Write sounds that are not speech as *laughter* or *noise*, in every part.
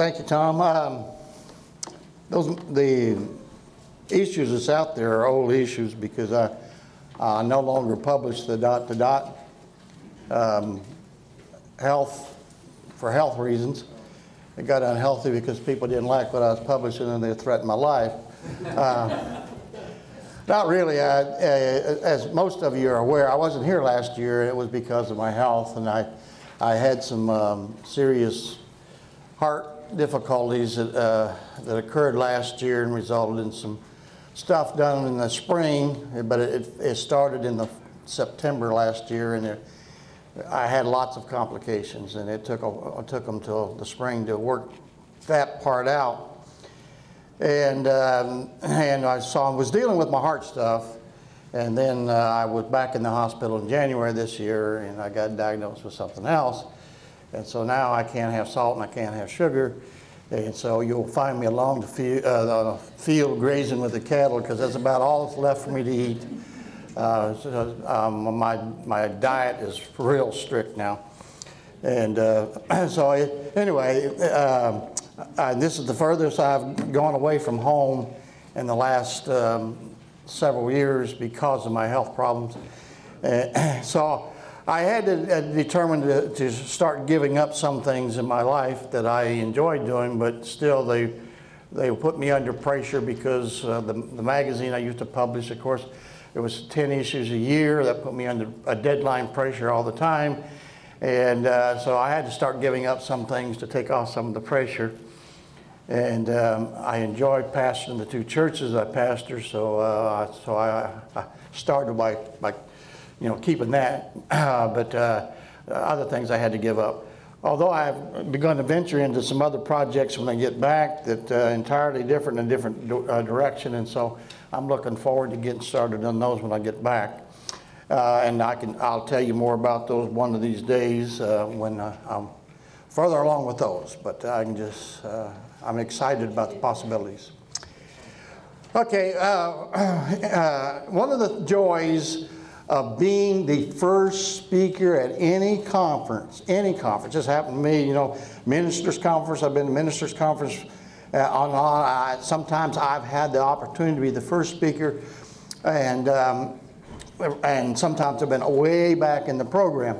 Thank you, Tom. Um, those the issues that's out there are old issues because I, I no longer publish the dot to dot um, health for health reasons. It got unhealthy because people didn't like what I was publishing and they threatened my life. Uh, not really. I, uh, as most of you are aware, I wasn't here last year. It was because of my health, and I, I had some um, serious heart difficulties that, uh, that occurred last year and resulted in some stuff done in the spring, but it, it started in the September last year, and it, I had lots of complications, and it took, a, it took them till the spring to work that part out. And, um, and I saw, was dealing with my heart stuff, and then uh, I was back in the hospital in January this year, and I got diagnosed with something else. And so now I can't have salt and I can't have sugar. And so you'll find me along the field, uh, the field grazing with the cattle because that's about all that's left for me to eat. Uh, so, um, my, my diet is real strict now. And uh, *clears throat* so anyway, um, I, this is the furthest I've gone away from home in the last um, several years because of my health problems. *clears throat* So I had to uh, determine to, to, start giving up some things in my life that I enjoyed doing, but still they, they put me under pressure because uh, the, the magazine I used to publish, of course, it was 10 issues a year. That put me under a deadline pressure all the time. And uh, so I had to start giving up some things to take off some of the pressure. And um, I enjoyed pastoring the two churches I pastor, so, uh, so I, I, started by, by you know, keeping that. *clears throat* but uh, other things I had to give up. Although I've begun to venture into some other projects when I get back that uh, entirely different in different uh, direction, and so I'm looking forward to getting started on those when I get back. Uh, and I can, I'll tell you more about those one of these days uh, when uh, I'm further along with those. But I can just, I'm excited about the possibilities. Okay, *clears throat* one of the joys of being the first speaker at any conference, any conference. This happened to me, you know, ministers' conference. I've been to ministers' conference uh, on, on I, sometimes I've had the opportunity to be the first speaker, and um, and sometimes I've been way back in the program.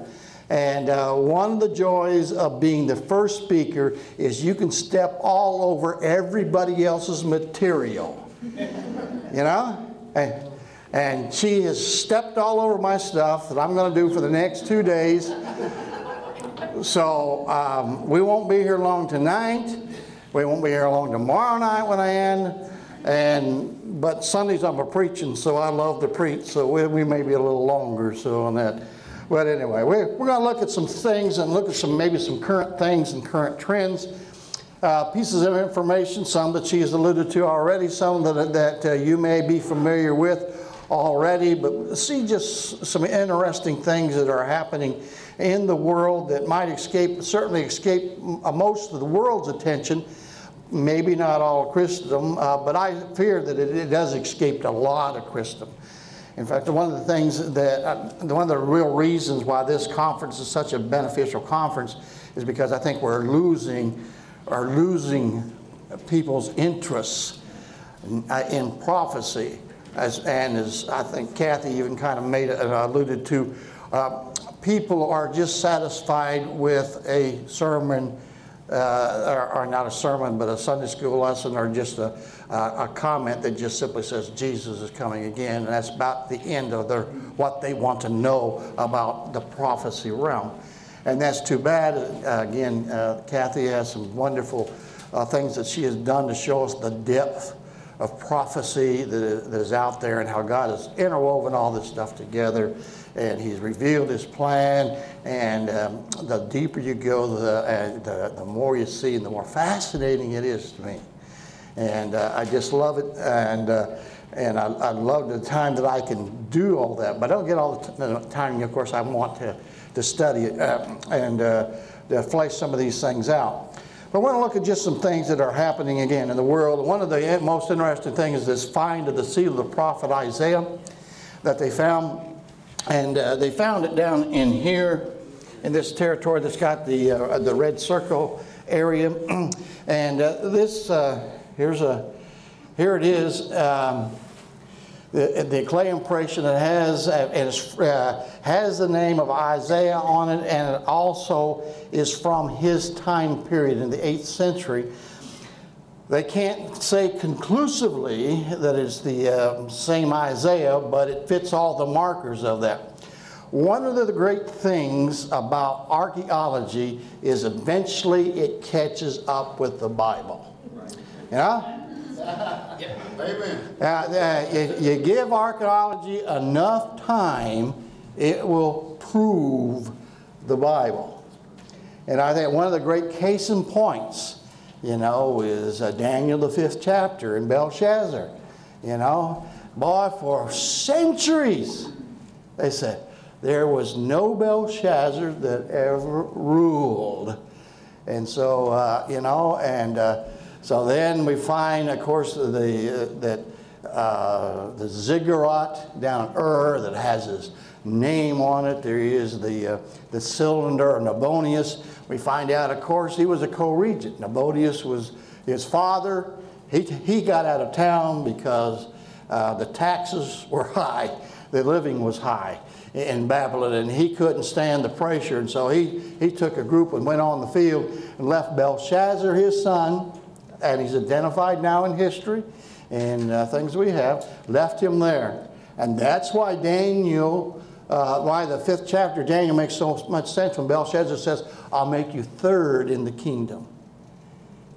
And uh, one of the joys of being the first speaker is you can step all over everybody else's material. *laughs* you know? And, and she has stepped all over my stuff that I'm going to do for the next two days. So um, we won't be here long tonight. We won't be here long tomorrow night when I end. And but Sundays I'm a preaching, so I love to preach. So we, we may be a little longer so on that. But anyway, we're, we're going to look at some things and look at some maybe some current things and current trends. Uh, pieces of information, some that she has alluded to already, some that, that uh, you may be familiar with already, but see just some interesting things that are happening in the world that might escape, certainly escape most of the world's attention. Maybe not all Christendom, uh, but I fear that it, it, does escape a lot of Christendom. In fact, one of the things that, uh, one of the real reasons why this conference is such a beneficial conference is because I think we're losing, are losing people's interests in, uh, in prophecy as, and as I think Kathy even kind of made it, alluded to, uh, people are just satisfied with a sermon, uh, or, or, not a sermon, but a Sunday school lesson, or just a, a comment that just simply says Jesus is coming again, and that's about the end of their what they want to know about the prophecy realm, and that's too bad. Uh, again, uh, Kathy has some wonderful uh, things that she has done to show us the depth of prophecy that is out there and how God has interwoven all this stuff together and he's revealed his plan. And um, the deeper you go the, uh, the, the, more you see and the more fascinating it is to me. And uh, i just love it. And uh, and I, I, love the time that i can do all that but i don't get all the time. Of course i want to, to study it. Uh, and uh, to flesh some of these things out but I want to look at just some things that are happening again in the world. One of the most interesting things is this find of the seal of the prophet Isaiah that they found. And uh, they found it down in here in this territory that's got the, uh, the red circle. area. *clears throat* and uh, this, uh, here's a, here it is. Um, the, the clay impression that has uh, it uh, has the name of Isaiah on it, and it also is from his time period in the 8th century. They can't say conclusively that it's the uh, same Isaiah, but it fits all the markers of that. One of the great things about archaeology is eventually it catches up with the Bible. Yeah? Amen. Uh, uh, if you give archaeology enough time, it will prove the Bible. And I think one of the great case in points, you know, is uh, Daniel the fifth chapter in Belshazzar. You know, boy, for centuries, they said, there was no Belshazzar that ever ruled. And so, uh, you know, and uh, so then we find, of course, the, uh, that uh, the ziggurat down Ur that has his name on it. There is the, uh, the cylinder, Nabonidus. We find out, of course, he was a co-regent. Nabonidus was his father. He, he got out of town because uh, the taxes *laughs* were high. The living was high in Babylon, and he couldn't stand the pressure. And so he, he took a group and went on the field and left Belshazzar, his son, and he's identified now in history and uh, things we have, left him there. And that's why Daniel, uh, why the fifth chapter, Daniel makes so much sense when Belshazzar says, I'll make you third in the kingdom.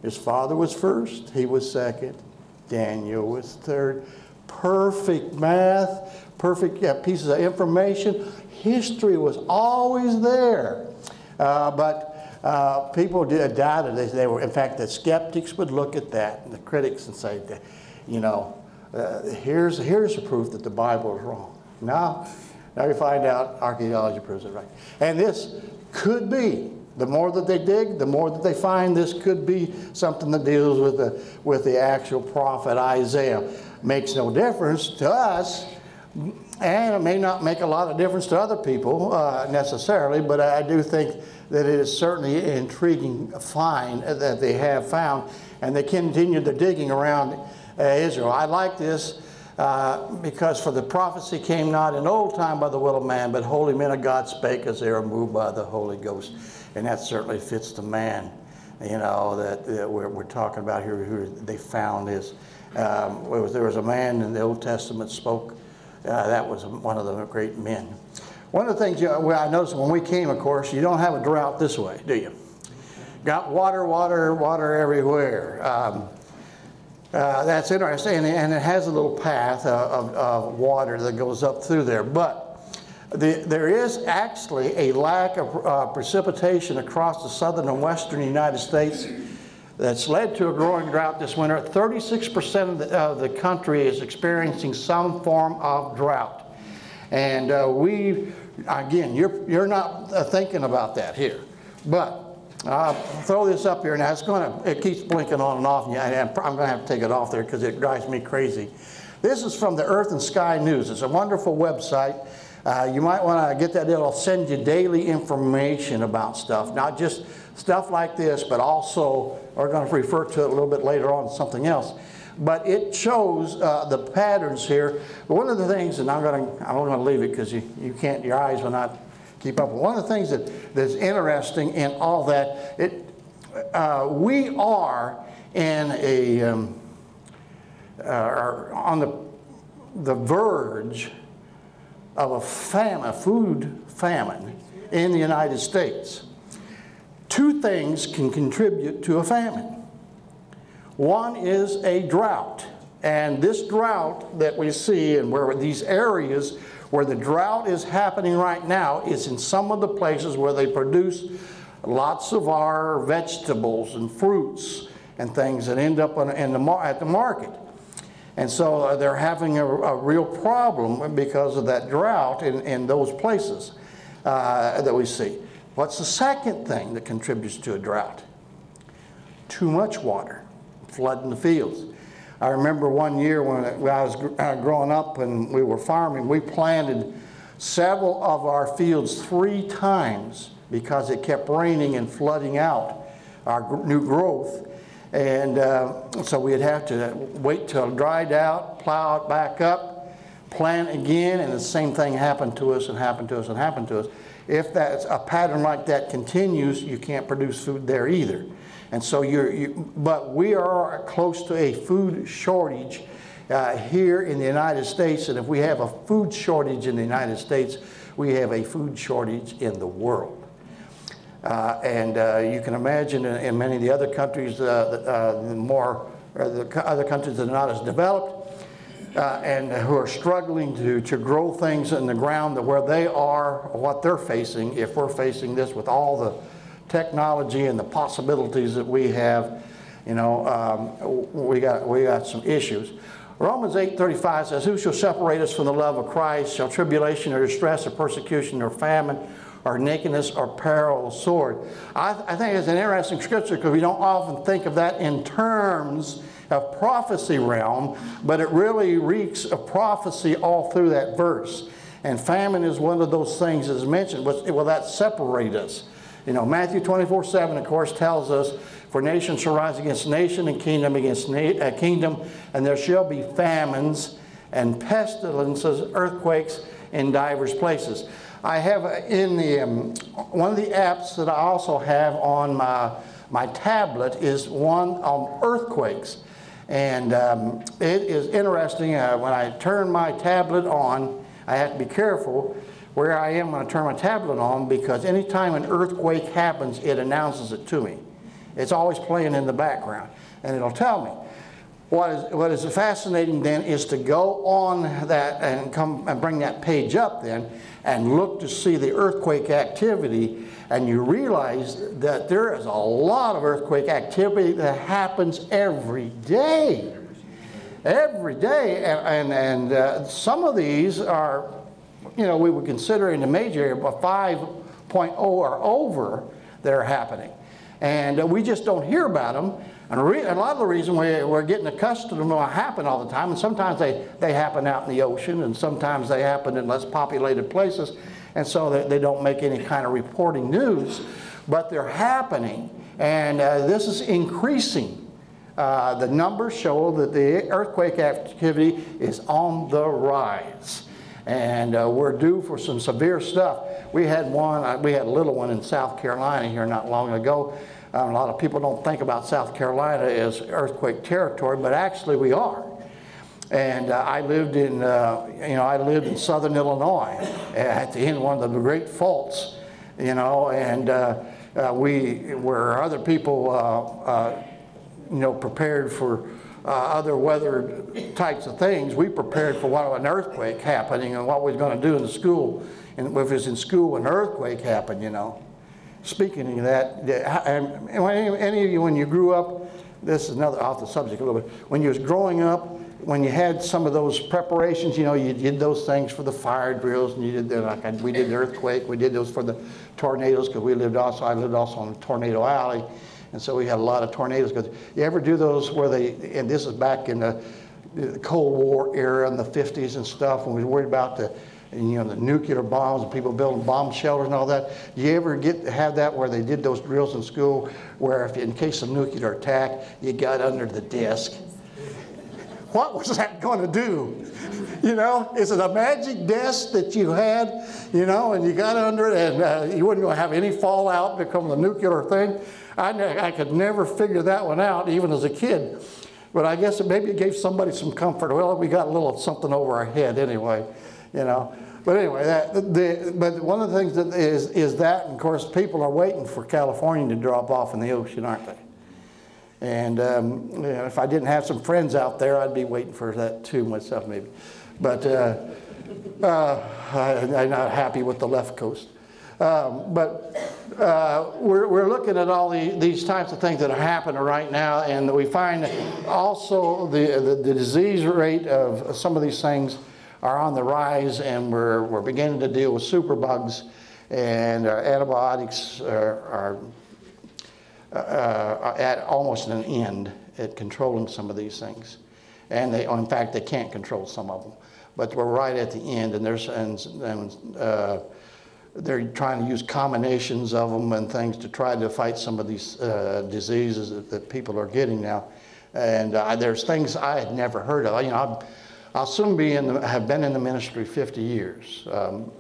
His father was first, he was second, Daniel was third. Perfect math, perfect yeah, pieces of information. History was always there. Uh, but uh, people did, doubted it. They were, in fact, the skeptics would look at that, and the critics, and say, you know, uh, here's here's the proof that the Bible is wrong. Now, now you find out archaeology proves it right. And this could be the more that they dig, the more that they find this could be something that deals with the with the actual prophet Isaiah. Makes no difference to us, and it may not make a lot of difference to other people uh, necessarily, but I do think that it is certainly an intriguing find that they have found, and they continue their digging around uh, Israel. I like this uh, because for the prophecy came not in old time by the will of man, but holy men of God spake as they were moved by the Holy Ghost. And that certainly fits the man, you know, that, that we're, we're, talking about here, who they found is. Um, was, there was a man in the Old Testament spoke, uh, that was one of the great men. One of the things you know, I noticed when we came, of course, you don't have a drought this way, do you? Got water, water, water everywhere. Um, uh, that's interesting, and, and, it has a little path of, of, water that goes up through there. But the, there is actually a lack of uh, precipitation across the southern and western United States that's led to a growing drought this winter. 36% of the, of the country is experiencing some form of drought. And uh, we Again, you're, you're not uh, thinking about that here. But I'll throw this up here, and it's to, it keeps blinking on and off, and I'm going to have to take it off there because it drives me crazy. This is from the Earth and Sky News. It's a wonderful website. Uh, you might want to get that. It'll send you daily information about stuff, not just stuff like this, but also, we're going to refer to it a little bit later on, something else but it shows uh, the patterns here. But one of the things, and I'm going to, I'm going to leave it because you, you can't, your eyes will not keep up. One of the things that, that's interesting in all that, it, uh, we are in a, um, uh, on the, the verge of a famine, a food famine in the United States. Two things can contribute to a famine. One is a drought. And this drought that we see and where these areas where the drought is happening right now is in some of the places where they produce lots of our vegetables and fruits and things that end up in the, at the market. And so uh, they're having a, a, real problem because of that drought in, in those places uh, that we see. What's the second thing that contributes to a drought? Too much water flooding the fields. I remember one year when I was uh, growing up and we were farming, we planted several of our fields three times because it kept raining and flooding out our new growth. And uh, so we'd have to wait till it dried out, plow it back up, plant again, and the same thing happened to us and happened to us and happened to us. If that's a pattern like that continues, you can't produce food there either. And so you're, you, but we are close to a food shortage uh, here in the United States. And if we have a food shortage in the United States, we have a food shortage in the world. Uh, and uh, you can imagine in, in, many of the other countries, uh, the, the more, the other countries that are not as developed, uh, and who are struggling to, to grow things in the ground where they are, what they're facing, if we're facing this with all the technology and the possibilities that we have, you know, um, we, got, we got some issues. Romans 8.35 says, Who shall separate us from the love of Christ? Shall tribulation or distress or persecution or famine or nakedness or peril or sword? I, I think it's an interesting scripture because we don't often think of that in terms of prophecy realm, but it really reeks of prophecy all through that verse. And famine is one of those things that's mentioned. Will that separate us? You know, Matthew 24, 7, of course, tells us, For nation shall rise against nation and kingdom against uh, kingdom, and there shall be famines and pestilences, earthquakes in divers places. I have in the, um, one of the apps that I also have on my, my tablet is one on earthquakes. And um, it is interesting, uh, when I turn my tablet on, I have to be careful where I am when I turn my tablet on because anytime an earthquake happens, it announces it to me. It's always playing in the background, and it'll tell me. What is, what is fascinating then is to go on that and come and bring that page up then and look to see the earthquake activity and you realize that there is a lot of earthquake activity that happens every day. Every day. And, and, and uh, some of these are, you know, we would consider in the major area, but 5.0 or over that are happening. And uh, we just don't hear about them. And a, lot of the reason we, are getting accustomed to them happen all the time, and sometimes they, they happen out in the ocean, and sometimes they happen in less populated places and so they, they don't make any kind of reporting news, but they're happening, and uh, this is increasing. Uh, the numbers show that the earthquake activity is on the rise. And uh, we're due for some severe stuff. We had one, uh, we had a little one in South Carolina here not long ago. Um, a lot of people don't think about South Carolina as earthquake territory, but actually we are. And uh, I lived in, uh, you know, I lived in southern Illinois at the end of one of the great faults, you know, and uh, we, where other people, you know, prepared for Uh, other weather types of things, we prepared for what an earthquake happening and what we was going to do in the school. And if it was in school, an earthquake happened, you know. Speaking of that, any of you, when you grew up, this is another off the subject a little bit. When you was growing up, when you had some of those preparations, you know, you did those things for the fire drills, and you did the, like we did the earthquake, we did those for the tornadoes because we lived also, I lived also on Tornado Alley, and so we had a lot of tornadoes. Because you ever do those where they, and this is back in the, Cold War era in the 50s and stuff, when we were worried about the, you know, the nuclear bombs and people building bomb shelters and all that. Do you ever get have that where they did those drills in school, where if in case of nuclear attack, you got under the desk what was that going to do? You know, is it a magic desk that you had, you know, and you got under it and uh, you to have any fallout become the nuclear thing? I, I could never figure that one out, even as a kid. But I guess it maybe it gave somebody some comfort. Well, we got a little something over our head anyway, you know. But anyway, that, the, but one of the things that is, is that, of course, people are waiting for California to drop off in the ocean, aren't they? And um, you know, if I didn't have some friends out there, I'd be waiting for that too myself, maybe. But uh, uh, I, am not happy with the left coast. Um, but uh, we're, we're looking at all the, these types of things that are happening right now, and we find also the, the, the disease rate of some of these things are on the rise, and we're, we're beginning to deal with superbugs, and our antibiotics are, are uh, at almost an end at controlling some of these things. And they, in fact, they can't control some of them. But we're right at the end, and there's and, and uh, they're trying to use combinations of them and things to try to fight some of these uh, diseases that, that people are getting now. And uh, there's things I had never heard of. You know, I've, I'll soon be in the, have been in the ministry 50 years. Um,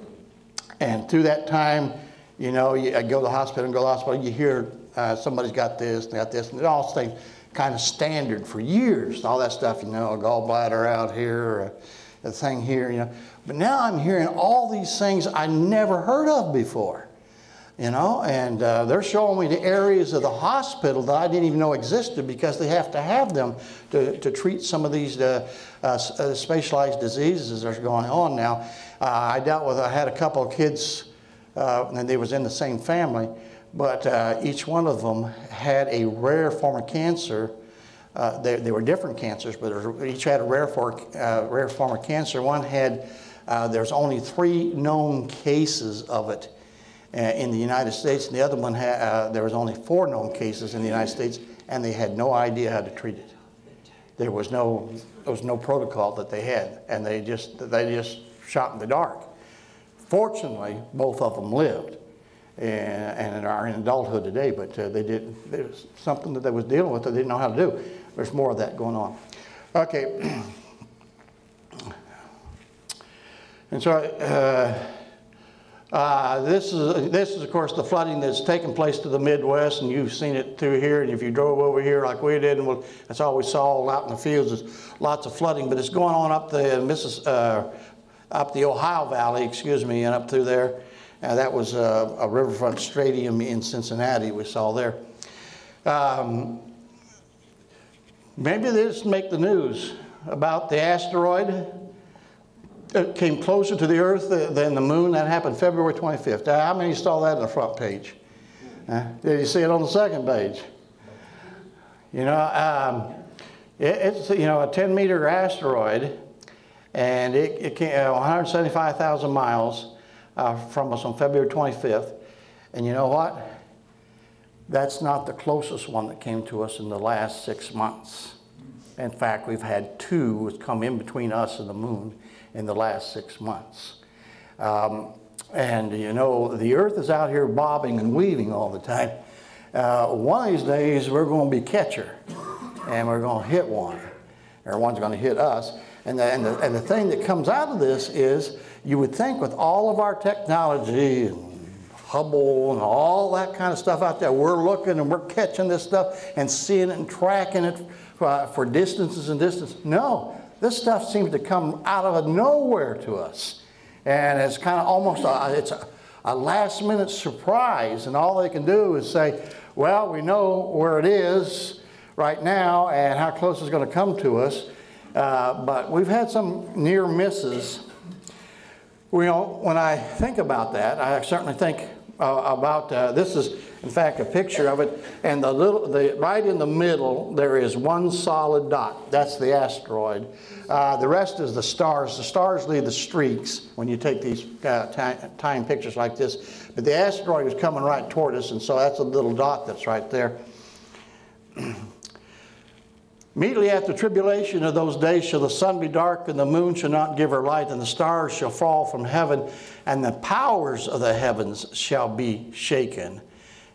and through that time, you know, you, I go to the hospital and go to the hospital, you hear uh, somebody's got this and got this, and it all stays kind of standard for years. All that stuff, you know, a gallbladder out here, a, a thing here, you know. But now I'm hearing all these things I never heard of before you know, and uh, they're showing me the areas of the hospital that I didn't even know existed because they have to have them to, to treat some of these uh, uh, uh specialized diseases that are going on now. Uh, I dealt with, I had a couple of kids, uh, and they was in the same family, but each one of them had a rare form of cancer. They, they, were different cancers, but each had a rare, for, rare form of cancer. One had, there's only three known cases of it uh, in the United States, and the other one, uh, there was only four known cases in the United States, and they had no idea how to treat it. There was no, there was no protocol that they had, and they just, they just shot in the dark. Fortunately, both of them lived and, and are in adulthood today, but uh, they did, there's something that they was dealing with that they didn't know how to do. There's more of that going on. Okay. *clears throat* And so, uh, uh, this, is, this is, of course, the flooding that's taken place to the Midwest, and you've seen it through here. And if you drove over here like we did, and we'll, that's all we saw out in the fields is lots of flooding. But it's going on up the Missis, uh, up the Ohio Valley, excuse me, and up through there. Uh, that was a, a, riverfront stadium in Cincinnati we saw there. Um, maybe this make the news about the asteroid came closer to the Earth than the moon. That happened February 25th. How many saw that on the front page? Uh, did you see it on the second page? You know, um, it, it's you know a 10 meter asteroid, and it, it came uh, 175,000 miles uh, from us on February 25th. And you know what? That's not the closest one that came to us in the last six months. In fact, we've had two come in between us and the moon in the last six months. Um, and you know, the earth is out here bobbing and weaving all the time. Uh, one of these days, we're going to be catcher, and we're going to hit one, or one's going to hit us. And the, and, the, and the thing that comes out of this is you would think with all of our technology and Hubble and all that kind of stuff out there, we're looking and we're catching this stuff and seeing it and tracking it for, uh, for distances and distances. No, this stuff seems to come out of nowhere to us. And it's kind of almost a, it's a, a last minute surprise. And all they can do is say, well, we know where it is right now and how close it's going to come to us. Uh, but we've had some near misses. You know, when I think about that, I certainly think uh, about uh, this is in fact a picture of it and the little the right in the middle there is one solid dot. That's the asteroid. Uh, the rest is the stars. The stars leave the streaks when you take these uh, time pictures like this. But the asteroid is coming right toward us and so that's a little dot that's right there. *clears throat* Immediately after tribulation of those days shall the sun be dark, and the moon shall not give her light, and the stars shall fall from heaven, and the powers of the heavens shall be shaken.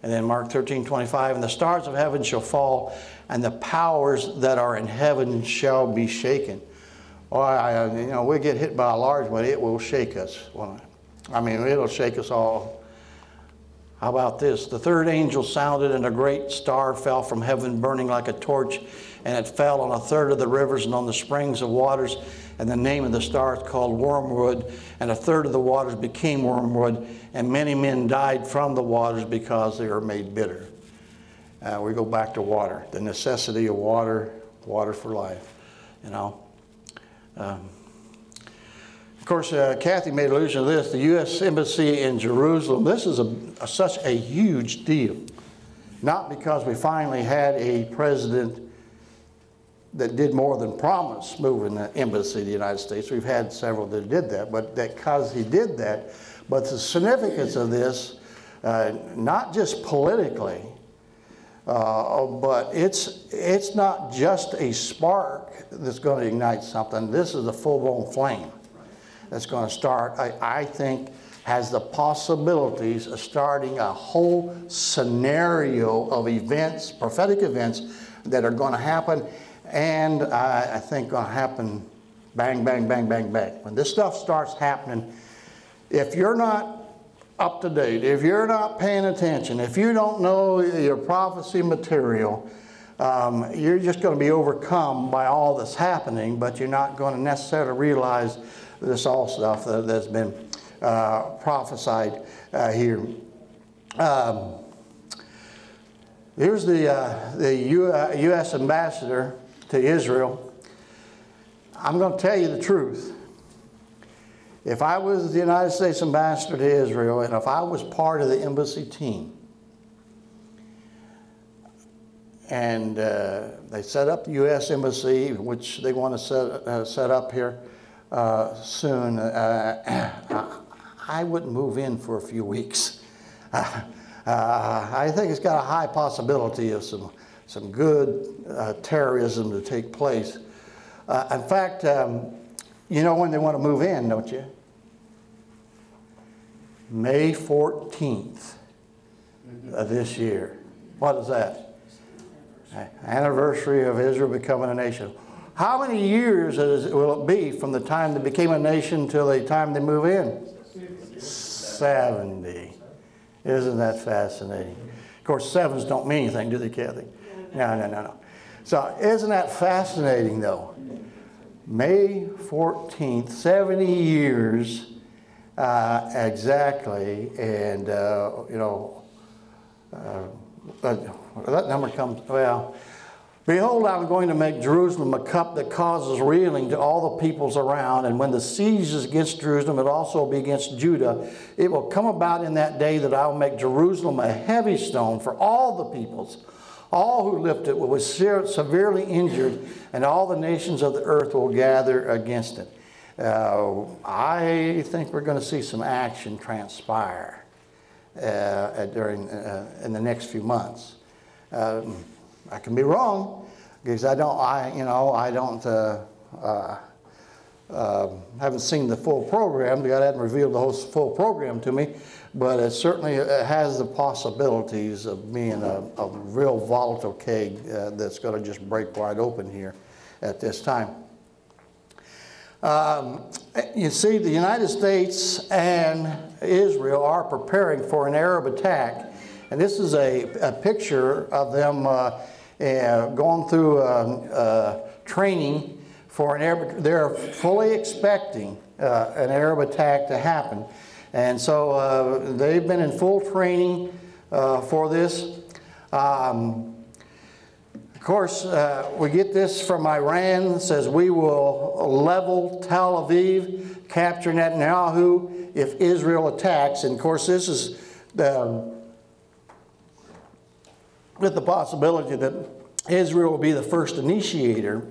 And then Mark 13, 25, and the stars of heaven shall fall, and the powers that are in heaven shall be shaken. I, you know, we get hit by a large one, it will shake us. Well, I mean, it'll shake us all. How about this? The third angel sounded, and a great star fell from heaven, burning like a torch and it fell on a third of the rivers and on the springs of waters. And the name of the star is called Wormwood. And a third of the waters became wormwood, and many men died from the waters because they were made bitter. Uh, we go back to water, the necessity of water, water for life, you know. Um, of course, uh, Kathy made allusion to this. The U.S. Embassy in Jerusalem, this is a, a, such a huge deal. Not because we finally had a president that did more than promise moving the embassy of the United States. We've had several that did that, but that because he did that, but the significance of this, uh, not just politically, uh, but it's, it's not just a spark that's going to ignite something. This is a full-blown flame that's going to start, I, I think, has the possibilities of starting a whole scenario of events, prophetic events that are going to happen, and I, I think to happen bang, bang, bang, bang, bang. When this stuff starts happening, if you're not up to date, if you're not paying attention, if you don't know your prophecy material, um, you're just going to be overcome by all that's happening, but you're not going to necessarily realize this all stuff that, has been uh, prophesied uh, here. Um, here's the, uh, the U, U.S. Uh, ambassador to Israel. I'm going to tell you the truth. If I was the United States ambassador to Israel and if I was part of the embassy team, and uh, they set up the U.S. Embassy, which they want to set, uh, set up here uh, soon. Uh, *coughs* I wouldn't move in for a few weeks. *laughs* Uh, I think it's got a high possibility of some, some good uh, terrorism to take place. in fact, um, you know when they want to move in, don't you? May 14th of this year. What is that? Anniversary of Israel becoming a nation. How many years is, will it be from the time they became a nation till the time they move in? 70. Isn't that fascinating? Of course, sevens don't mean anything, do they, Kathy? No, no, no, no. So, isn't that fascinating, though? May 14th, 70 years uh, exactly, and uh, you know, uh, that number comes, well, Behold, I'm going to make Jerusalem a cup that causes reeling to all the peoples around. And when the siege is against Jerusalem, it also be against Judah. It will come about in that day that I will make Jerusalem a heavy stone for all the peoples. All who lift it will be severely injured, and all the nations of the earth will gather against it. Uh, I think we're going to see some action transpire uh, during uh, in the next few months. Um, I can be wrong because I don't. I you know I don't. Uh, uh, uh, haven't seen the full program. God hadn't revealed the whole full program to me, but it certainly has the possibilities of being a, a real volatile keg that's going to just break wide open here at this time. Um, you see, the United States and Israel are preparing for an Arab attack. And this is a, a picture of them uh, uh, going through uh, uh training for an Arab. They're fully expecting uh, an Arab attack to happen. And so uh, they've been in full training for this. Um, of course, uh, we get this from Iran. Says we will level Tel Aviv, capture Netanyahu if Israel attacks. And of course, this is the, with the possibility that Israel will be the first initiator,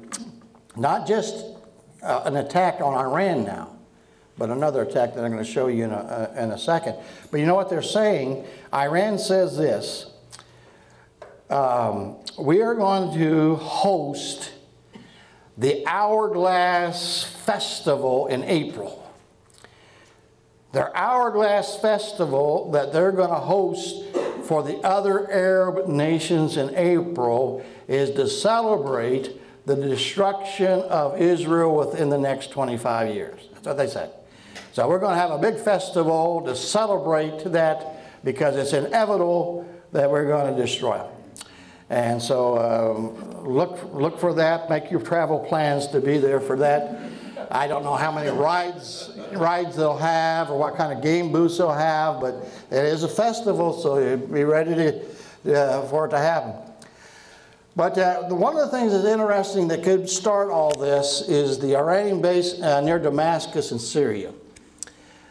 not just uh, an attack on Iran now, but another attack that I'm going to show you in a, uh, in a second. But you know what they're saying? Iran says this um, we are going to host the Hourglass Festival in April. Their Hourglass Festival that they're going to host for the other Arab nations in April is to celebrate the destruction of Israel within the next 25 years. That's what they said. So we're going to have a big festival to celebrate that because it's inevitable that we're going to destroy them. And so um, look, look for that. Make your travel plans to be there for that. I don't know how many rides rides they'll have or what kind of game booths they'll have, but it is a festival, so be ready to, uh, for it to happen. But uh, one of the things that's interesting that could start all this is the Iranian base uh, near Damascus in Syria.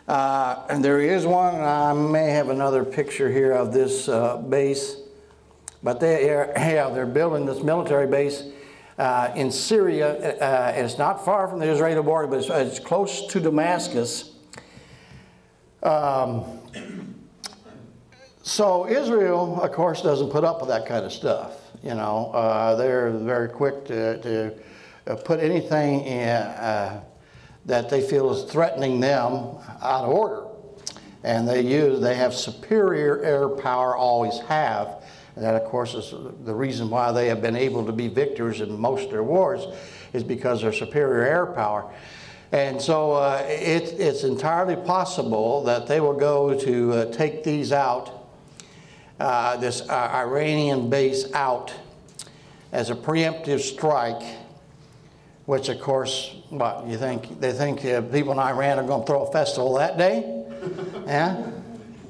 Uh, and there is one, I may have another picture here of this uh, base. But they are, *clears throat* yeah, they're building this military base uh, in Syria. Uh, it's not far from the Israeli border, but it's, it's close to Damascus. Um, so Israel, of course, doesn't put up with that kind of stuff. You know, uh, they're very quick to, to uh, put anything in, that they feel is threatening them out of order. and they use, they have superior air power, always have. And that, of course, is the reason why they have been able to be victors in most of their wars, is because of their superior air power. And so uh, it, it's entirely possible that they will go to uh, take these out, uh, this uh, Iranian base out, as a preemptive strike, which of course, what, you think, they think uh, people in Iran are going to throw a festival that day? *laughs* yeah?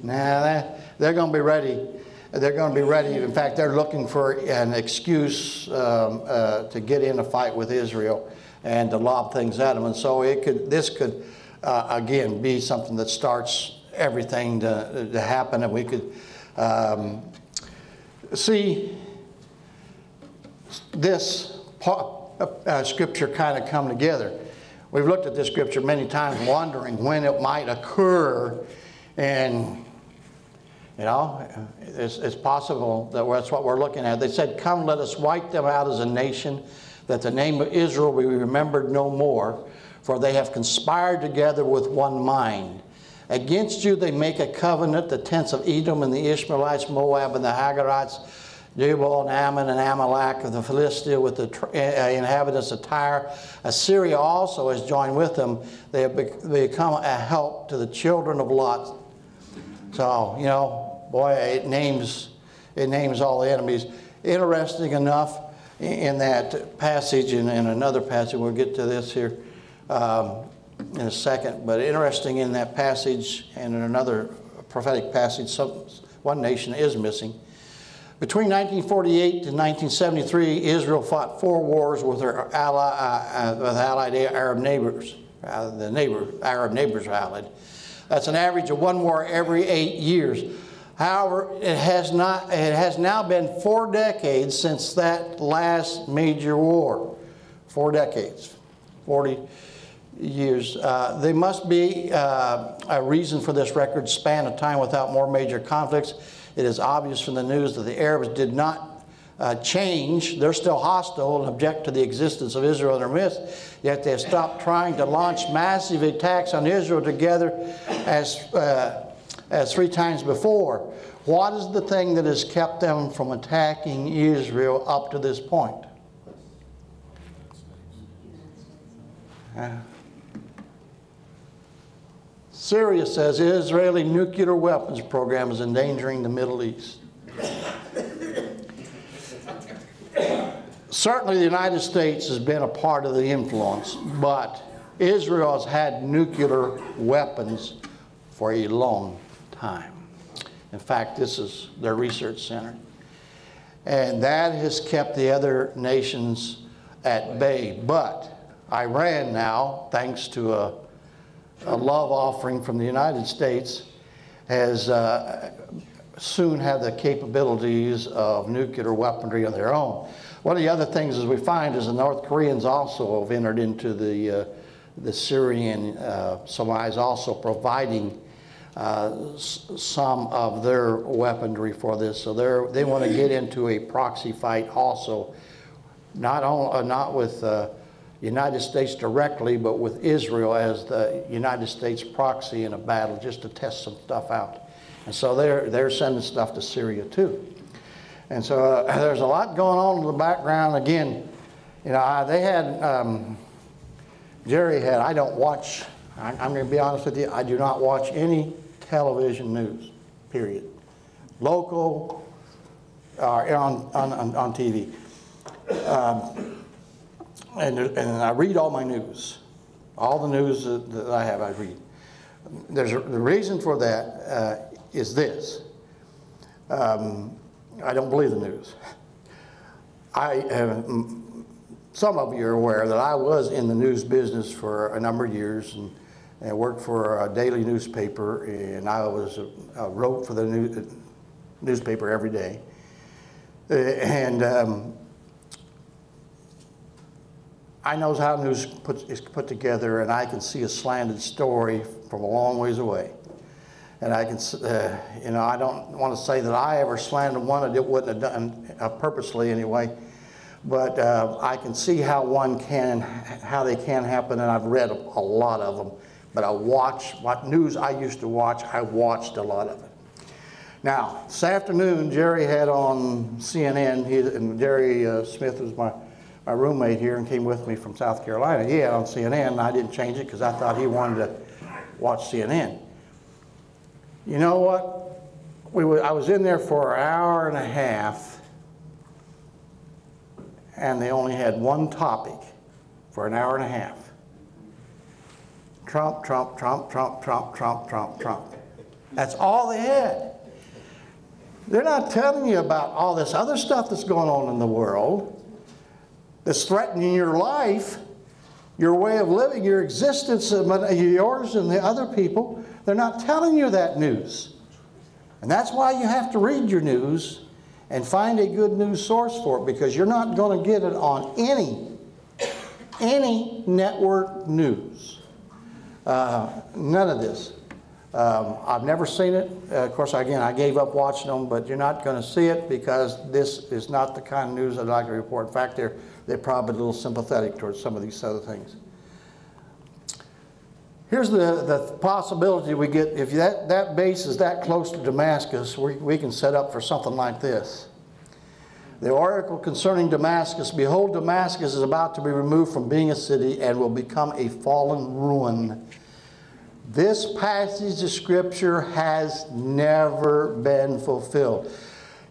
Nah, they're, they're going to be ready. They're going to be ready. In fact, they're looking for an excuse um, uh, to get in a fight with Israel and to lob things at them. And so it could, this could, uh, again, be something that starts everything to, to happen, and we could um, see this uh, scripture kind of come together. We've looked at this scripture many times, wondering when it might occur, and you know, it's, it's possible that that's what we're looking at. They said, "Come, let us wipe them out as a nation, that the name of Israel be remembered no more, for they have conspired together with one mind." Against you they make a covenant, the tents of Edom and the Ishmaelites, Moab and the Hagarites, Jubal and Ammon and Amalek of the Philistia with the uh, inhabitants of Tyre. Assyria also has joined with them. They have become a help to the children of Lot. So, you know, boy, it names, it names all the enemies. Interesting enough, in that passage, and in another passage, we'll get to this here um, in a second, but interesting in that passage and in another prophetic passage, some, one nation is missing. Between 1948 and 1973, Israel fought four wars with her ally, uh, uh, with allied Arab neighbors. Uh, the neighbor, Arab neighbors are allied. That's an average of one war every eight years. However, it has, not, it has now been four decades since that last major war. Four decades, 40 years. Uh, there must be uh, a reason for this record span of time without more major conflicts. It is obvious from the news that the Arabs did not uh, change. They're still hostile and object to the existence of Israel in their midst, yet they have stopped trying to launch massive attacks on Israel together as, uh, as three times before. What is the thing that has kept them from attacking Israel up to this point? Uh, Syria says Israeli nuclear weapons program is endangering the Middle East. Certainly the United States has been a part of the influence, but Israel has had nuclear weapons for a long time. In fact, this is their research center. And that has kept the other nations at bay. But Iran now, thanks to a a love offering from the United States has uh, soon had the capabilities of nuclear weaponry of their own. One of the other things as we find is the North Koreans also have entered into the, uh, the Syrian uh, also providing uh, some of their weaponry for this. So they they want to get into a proxy fight also, not, on, uh, not with uh, United States directly, but with Israel as the United States proxy in a battle just to test some stuff out. And so they're, they're sending stuff to Syria too. And so uh, *laughs* there's a lot going on in the background. Again, you know, I, they had, um, Jerry had, I don't watch, I, I'm going to be honest with you, I do not watch any television news, period. Local or on, on, on TV. Um, and, and I read all my news. All the news that, I have, I read. There's a, the reason for that uh, is this. Um, I don't believe the news. I have, some of you are aware that I was in the news business for a number of years and, and worked for a daily newspaper and I was uh, wrote for the new, newspaper every day. Uh, and um, I knows how news put, is put together, and I can see a slanted story from a long ways away. And I can, uh, you know, I don't want to say that I ever slandered one, I wouldn't have done uh, purposely anyway. But uh, I can see how one can, how they can happen, and I've read a, a lot of them but I watch what news I used to watch. I watched a lot of it. Now, this afternoon, Jerry had on CNN, he, and Jerry uh, Smith was my, my roommate here and came with me from South Carolina. He had on CNN, and I didn't change it because I thought he wanted to watch CNN. You know what? We were, I was in there for an hour and a half, and they only had one topic for an hour and a half. Trump, Trump, Trump, Trump, Trump, Trump, Trump, Trump. That's all they had. They're not telling you about all this other stuff that's going on in the world that's threatening your life, your way of living, your existence, yours and the other people. They're not telling you that news. And that's why you have to read your news and find a good news source for it because you're not going to get it on any, any network news. Uh, none of this. Um, I've never seen it. Uh, of course, again, I gave up watching them, but you're not going to see it because this is not the kind of news I'd like to report. In fact, they're, they're probably a little sympathetic towards some of these other things. Here's the, the possibility we get, if that, that base is that close to Damascus, we, we can set up for something like this. The oracle concerning Damascus, behold, Damascus is about to be removed from being a city and will become a fallen ruin this passage of Scripture has never been fulfilled.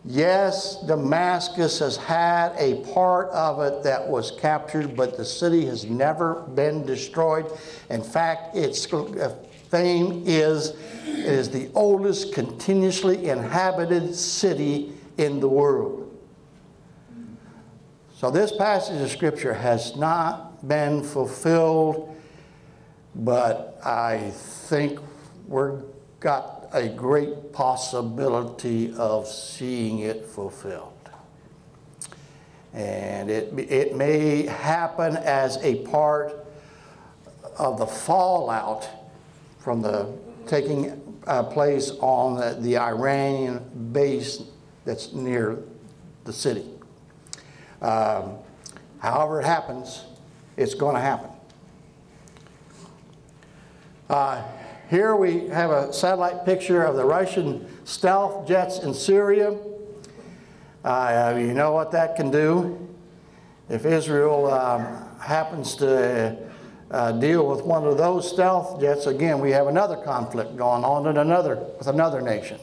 Yes, Damascus has had a part of it that was captured, but the city has never been destroyed. In fact, its uh, fame is it is the oldest continuously inhabited city in the world. So this passage of Scripture has not been fulfilled but I think we've got a great possibility of seeing it fulfilled. And it, it may happen as a part of the fallout from the taking uh, place on the, the Iranian base that's near the city. Um, however it happens, it's going to happen. Uh, here we have a satellite picture of the Russian stealth jets in Syria. Uh, you know what that can do. If Israel um, happens to uh, deal with one of those stealth jets, again, we have another conflict going on in another, with another nation.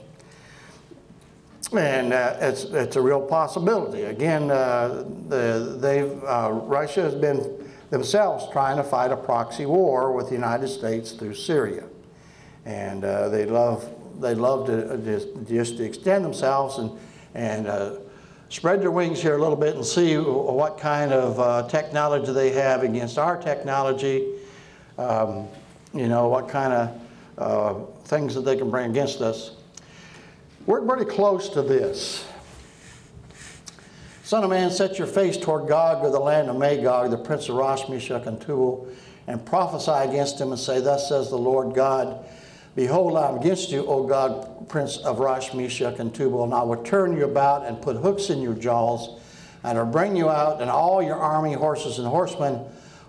And uh, it's, it's a real possibility. Again, uh, the, they've, uh, Russia has been themselves trying to fight a proxy war with the United States through Syria. And uh, they love they love to uh, just, just to extend themselves and and uh, spread their wings here a little bit and see what kind of uh, technology they have against our technology. Um, you know what kind of uh, things that they can bring against us. We're pretty close to this. Son of man, set your face toward Gog or the land of Magog, the prince of Rosh, Meshech, and Tubal, and prophesy against him and say, Thus says the Lord God, Behold, I am against you, O Gog, prince of Rosh, Meshech, and Tubal, and I will turn you about and Put hooks in your jaws, and I'll bring you out, and all your army, horses, and horsemen,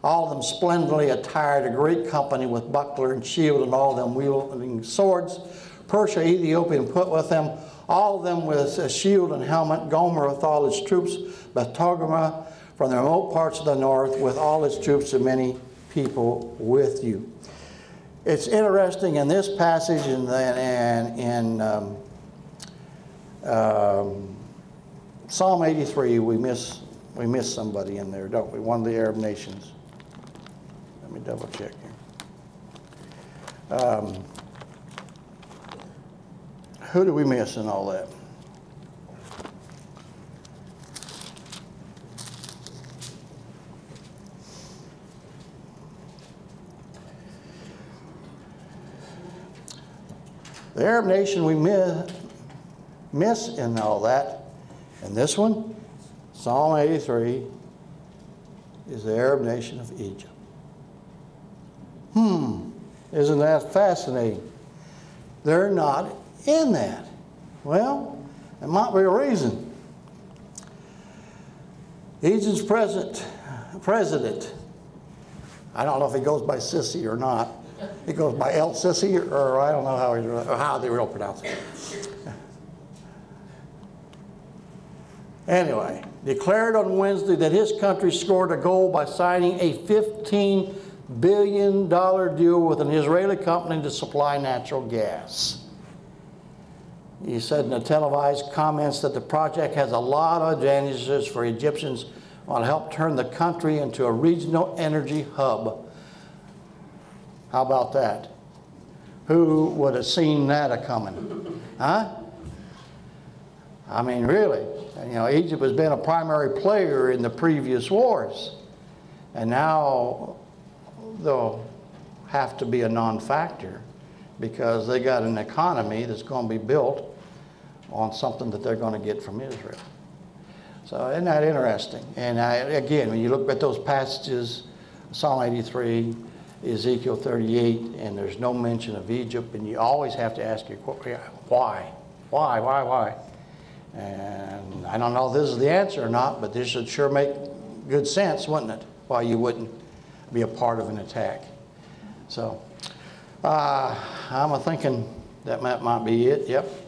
all of them splendidly attired, a great company with buckler and shield, and all of them wielding swords. Persia, Ethiopia, and put with them all of them with a shield and helmet, Gomer with all its troops, Beth uh, Togarmah from the remote parts of the north with all its troops and many people with you. It's interesting in this passage and in, in um, um, Psalm 83, we miss, we miss somebody in there, don't we? One of the Arab nations. Let me double check here. Um, who do we miss in all that? The Arab nation we miss, miss in all that. And this one, Psalm 83, is the Arab nation of Egypt. Hmm, isn't that fascinating? They're not in that? Well, there might be a reason. Egypt's president, president, I don't know if he goes by Sissy or not, He goes by El Sisi, or I don't know how, he, or how they real pronounce it. Anyway, declared on Wednesday that his country scored a goal by signing a $15 billion deal with an Israeli company to supply natural gas. He said in the televised comments that the project has a lot of advantages for Egyptians on help turn the country into a regional energy hub. How about that? Who would have seen that a coming? Huh? I mean, really, you know, Egypt has been a primary player in the previous wars. And now they'll have to be a non-factor because they got an economy that's going to be built on something that they're going to get from Israel. So isn't that interesting? And I, again, when you look at those passages, Psalm 83, Ezekiel 38, and there's no mention of Egypt, and you always have to ask your why? Why, why, why? And I don't know if this is the answer or not, but this would sure make good sense, wouldn't it? Why you wouldn't be a part of an attack. So uh, I'm thinking that might be it. Yep.